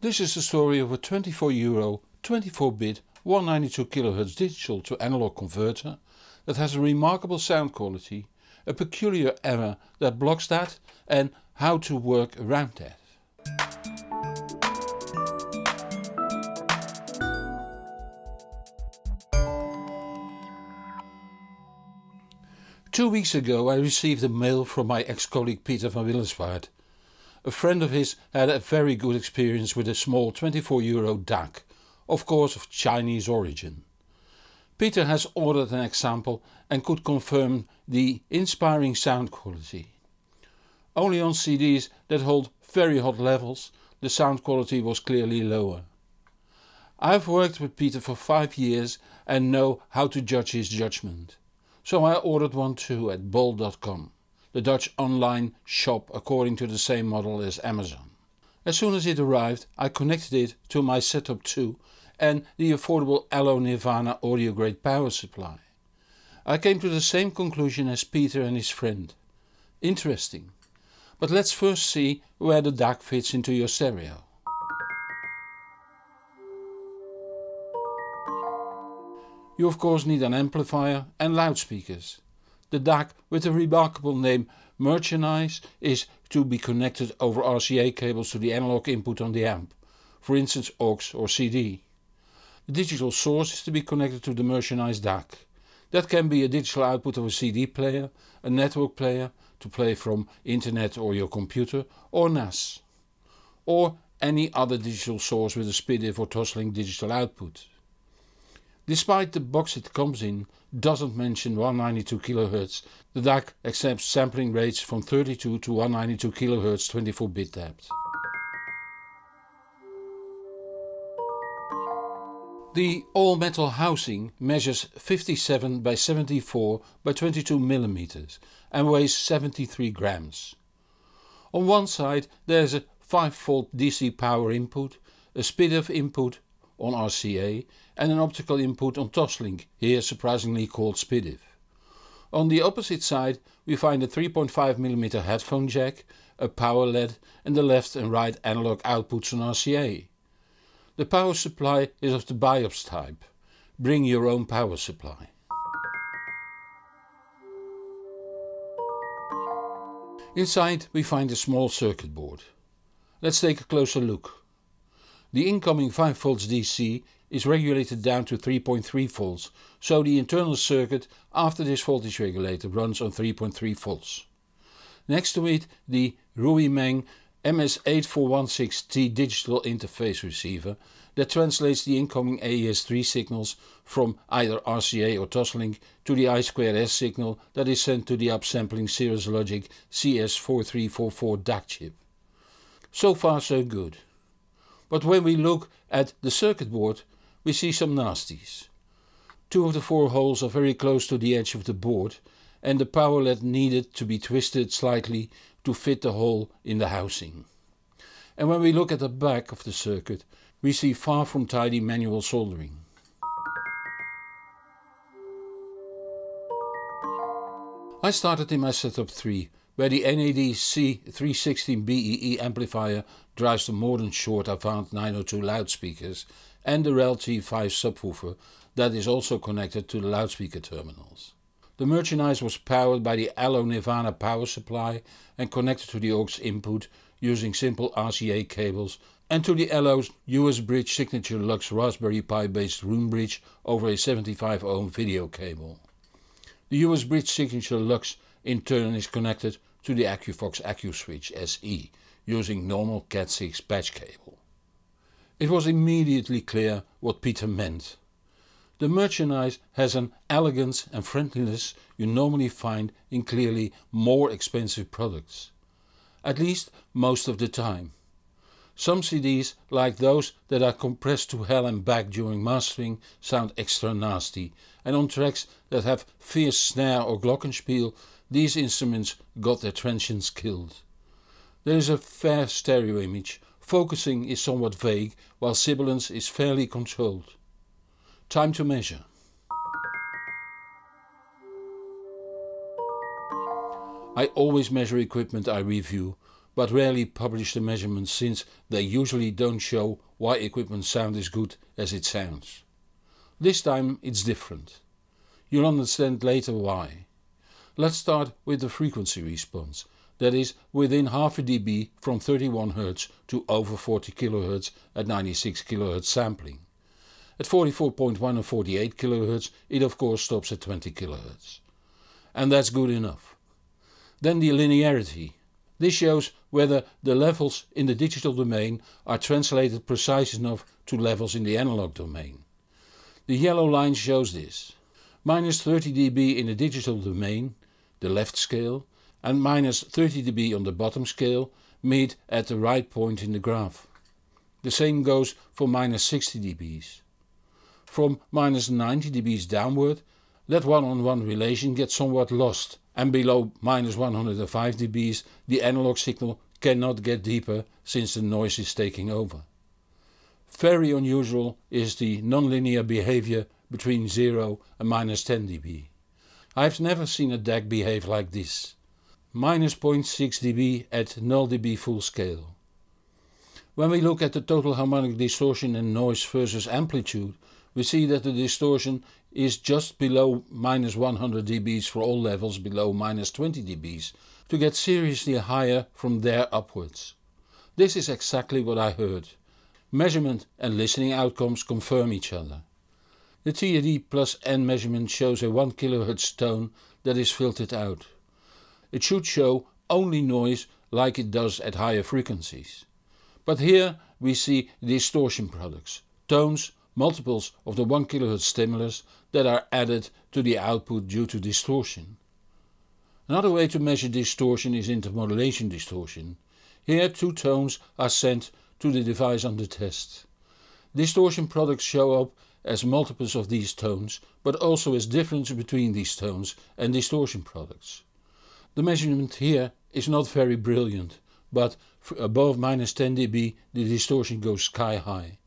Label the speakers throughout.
Speaker 1: This is the story of a 24 euro 24-bit 192 kHz digital to analog converter that has a remarkable sound quality, a peculiar error that blocks that and how to work around that. Two weeks ago I received a mail from my ex-colleague Peter van Willenswaard. A friend of his had a very good experience with a small 24 euro DAC, of course of Chinese origin. Peter has ordered an example and could confirm the inspiring sound quality. Only on CDs that hold very hot levels the sound quality was clearly lower. I've worked with Peter for 5 years and know how to judge his judgment. So I ordered one too at bol.com, the Dutch online shop according to the same model as Amazon. As soon as it arrived I connected it to my Setup 2 and the affordable Allo Nirvana audio grade power supply. I came to the same conclusion as Peter and his friend. Interesting. But let's first see where the DAC fits into your stereo. You of course need an amplifier and loudspeakers. The DAC with the remarkable name Merchannice is to be connected over RCA cables to the analog input on the amp, for instance aux or CD. The digital source is to be connected to the Merchannice DAC. That can be a digital output of a CD player, a network player to play from internet or your computer or NAS. Or any other digital source with a SPDIF or Toslink digital output. Despite the box it comes in doesn't mention 192 kHz, the DAC accepts sampling rates from 32 to 192 kHz 24-bit depth. The all-metal housing measures 57 by 74 by 22 mm and weighs 73 grams. On one side there is a 5V DC power input, a SPDIF input on RCA and an optical input on Toslink, here surprisingly called SPDIF. On the opposite side we find a 3.5mm headphone jack, a power LED and the left and right analog outputs on RCA. The power supply is of the BYOS type. Bring your own power supply. Inside we find a small circuit board. Let's take a closer look. The incoming 5V DC is regulated down to 3.3 volts, so the internal circuit after this voltage regulator runs on 3.3 volts. Next to it the Ruimeng MS8416T digital interface receiver that translates the incoming AES3 signals from either RCA or Toslink to the I2S signal that is sent to the upsampling Cirrus Logic CS4344 DAC chip. So far so good. But when we look at the circuit board we see some nasties. Two of the four holes are very close to the edge of the board and the power LED needed to be twisted slightly to fit the hole in the housing. And when we look at the back of the circuit we see far from tidy manual soldering. I started in my setup 3 where the NAD C316BEE amplifier drives the more than short Avant 902 loudspeakers and the REL T5 subwoofer that is also connected to the loudspeaker terminals. The Merchannice was powered by the Allo Nirvana power supply and connected to the aux input using simple RCA cables and to the Allo's USBridge Signature Lux Raspberry Pi based Roon Bridge over a 75 ohm video cable. The USBridge Signature Lux in turn is connected to the Aqvox AccuSwitch SE using normal Cat6 patch cable. It was immediately clear what Peter meant. The Merchannice has an elegance and friendliness you normally find in clearly more expensive products. At least most of the time. Some CDs, like those that are compressed to hell and back during mastering, sound extra nasty and on tracks that have fierce snare or glockenspiel these instruments got their transients killed. There is a fair stereo image, focusing is somewhat vague while sibilance is fairly controlled. Time to measure. I always measure equipment I review, but rarely publish the measurements since they usually don't show why equipment sound as good as it sounds. This time it's different. You'll understand later why. Let's start with the frequency response, that is within half a dB from 31 Hz to over 40 kHz at 96 kHz sampling. At 44.1 and 48 kHz it of course stops at 20 kHz. And that's good enough. Then the linearity. This shows whether the levels in the digital domain are translated precise enough to levels in the analog domain. The yellow line shows this. Minus 30 dB in the digital domain, the left scale, and minus 30 dB on the bottom scale meet at the right point in the graph. The same goes for minus 60 dBs. From minus 90 dBs downward, that one-on-one -on -one relation gets somewhat lost and below minus 105 dBs the analog signal cannot get deeper since the noise is taking over. Very unusual is the nonlinear behavior between 0 and minus 10 dB. I've never seen a DAC behave like this. Minus 0.6 dB at 0 dB full scale. When we look at the total harmonic distortion and noise versus amplitude, we see that the distortion is just below minus 100 dBs for all levels below minus 20 dBs to get seriously higher from there upwards. This is exactly what I heard. Measurement and listening outcomes confirm each other. The THD plus N measurement shows a 1 kHz tone that is filtered out. It should show only noise like it does at higher frequencies. But here we see distortion products, tones, multiples of the 1 kHz stimulus that are added to the output due to distortion. Another way to measure distortion is intermodulation distortion. Here two tones are sent to the device under test. Distortion products show up as multiples of these tones, but also as difference between these tones and distortion products. The measurement here is not very brilliant, but above minus 10 dB the distortion goes sky high.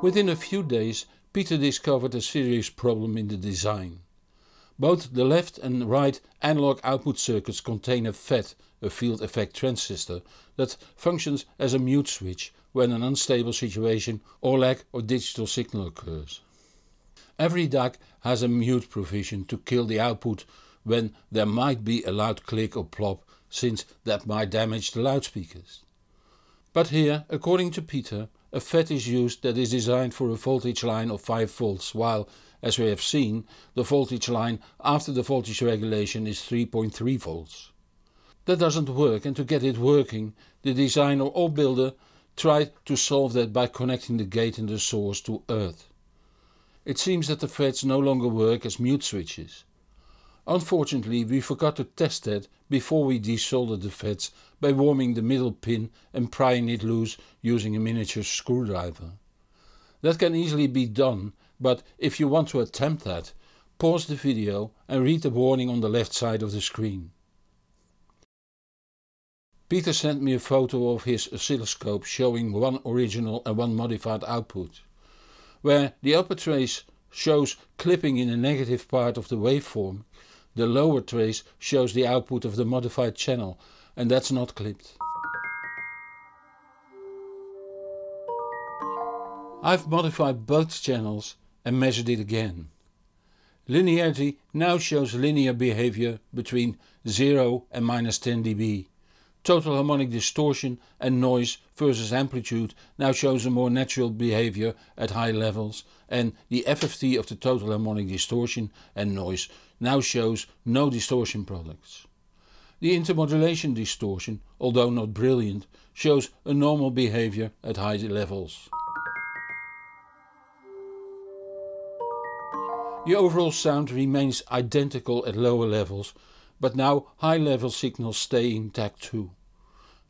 Speaker 1: Within a few days Peter discovered a serious problem in the design. Both the left and right analog output circuits contain a FET a field effect transistor that functions as a mute switch when an unstable situation or lack of digital signal occurs. Every DAC has a mute provision to kill the output when there might be a loud click or plop since that might damage the loudspeakers. But here, according to Peter, a FET is used that is designed for a voltage line of 5 volts while, as we have seen, the voltage line after the voltage regulation is 3.3 volts. That doesn't work and to get it working the designer or builder tried to solve that by connecting the gate and the source to earth. It seems that the FETs no longer work as mute switches. Unfortunately we forgot to test that before we desoldered the FETs by warming the middle pin and prying it loose using a miniature screwdriver. That can easily be done but if you want to attempt that, pause the video and read the warning on the left side of the screen. Peter sent me a photo of his oscilloscope showing one original and one modified output. Where the upper trace shows clipping in the negative part of the waveform, the lower trace shows the output of the modified channel and that's not clipped. I've modified both channels and measured it again. Linearity now shows linear behavior between 0 and minus 10 dB Total harmonic distortion and noise versus amplitude now shows a more natural behavior at high levels and the FFT of the total harmonic distortion and noise now shows no distortion products. The intermodulation distortion, although not brilliant, shows a normal behavior at high levels. The overall sound remains identical at lower levels but now high level signals stay intact too.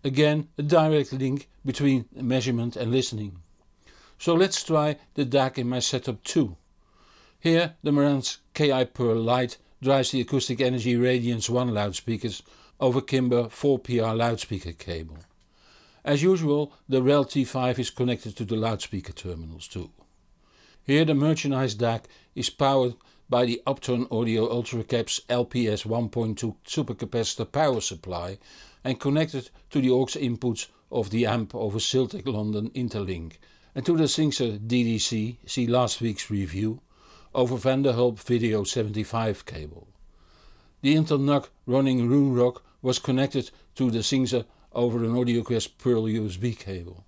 Speaker 1: Again a direct link between measurement and listening. So let's try the DAC in my setup too. Here the Marantz KI Pearl Lite drives the Acoustic Energy Radiance 1 loudspeakers over Kimber 4PR loudspeaker cable. As usual the REL T5 is connected to the loudspeaker terminals too. Here the Merchannice DAC is powered by the UpTone Audio UltraCaps LPS 1.2 supercapacitor power supply and connected to the aux inputs of the amp over Siltech London Interlink and to the Singxer DDC, see last week's review, over Van den Hul Video 75 cable. The Intel running Roon was connected to the Singxer over an AudioQuest Pearl USB cable.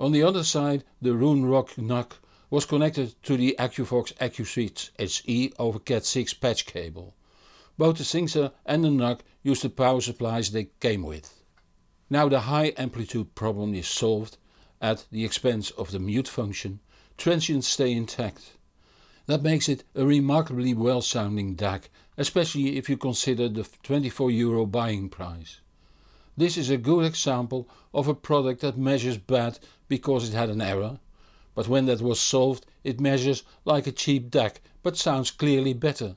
Speaker 1: On the other side the Roon NUC was connected to the Aqvox AccuSwitch SE over Cat6 patch cable. Both the Singxer and the NUC used the power supplies they came with. Now the high amplitude problem is solved at the expense of the mute function, transients stay intact. That makes it a remarkably well sounding DAC, especially if you consider the 24 euro buying price. This is a good example of a product that measures bad because it had an error but when that was solved it measures like a cheap DAC but sounds clearly better.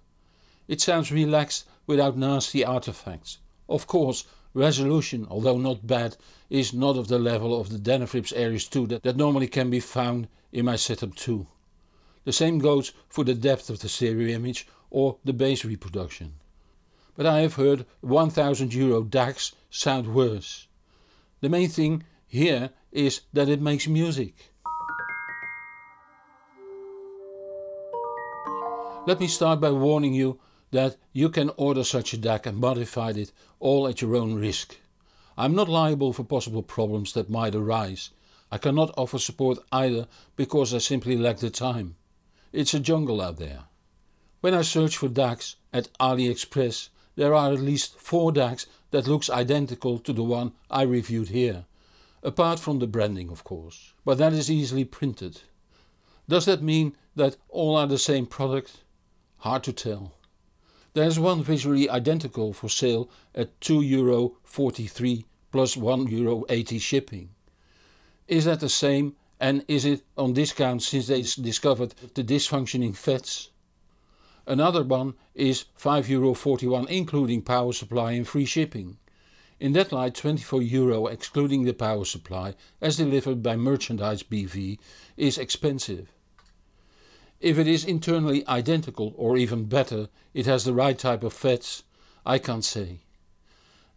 Speaker 1: It sounds relaxed without nasty artifacts. Of course resolution, although not bad, is not of the level of the Denafrips Ares 2 that, that normally can be found in my setup too. The same goes for the depth of the stereo image or the bass reproduction. But I have heard 1000 euro DACs sound worse. The main thing here is that it makes music. Let me start by warning you that you can order such a DAC and modify it all at your own risk. I'm not liable for possible problems that might arise. I cannot offer support either because I simply lack the time. It's a jungle out there. When I search for DACs at AliExpress there are at least 4 DACs that looks identical to the one I reviewed here. Apart from the branding of course. But that is easily printed. Does that mean that all are the same product? Hard to tell. There is one visually identical for sale at €2.43 plus €1.80 shipping. Is that the same and is it on discount since they discovered the dysfunctioning FETs? Another one is €5.41 including power supply and free shipping. In that light 24 euro excluding the power supply as delivered by Merchannice BV is expensive. If it is internally identical or even better it has the right type of FETs, I can't say.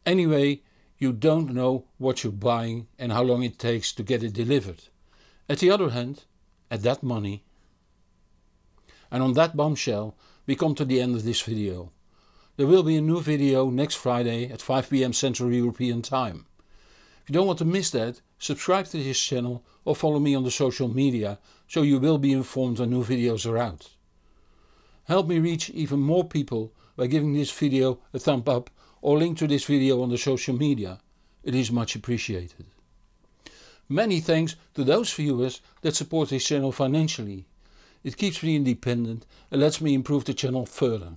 Speaker 1: Anyway you don't know what you're buying and how long it takes to get it delivered. At the other hand, at that money. And on that bombshell we come to the end of this video. There will be a new video next Friday at 5pm Central European Time. If you don't want to miss that, subscribe to this channel or follow me on the social media so you will be informed when new videos are out. Help me reach even more people by giving this video a thumb up or link to this video on the social media. It is much appreciated. Many thanks to those viewers that support this channel financially. It keeps me independent and lets me improve the channel further.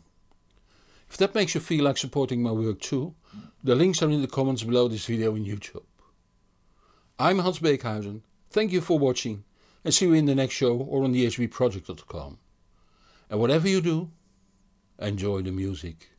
Speaker 1: If that makes you feel like supporting my work too, the links are in the comments below this video on YouTube. I'm Hans Beekhuyzen, thank you for watching and see you in the next show or on thehbproject.com. And whatever you do, enjoy the music.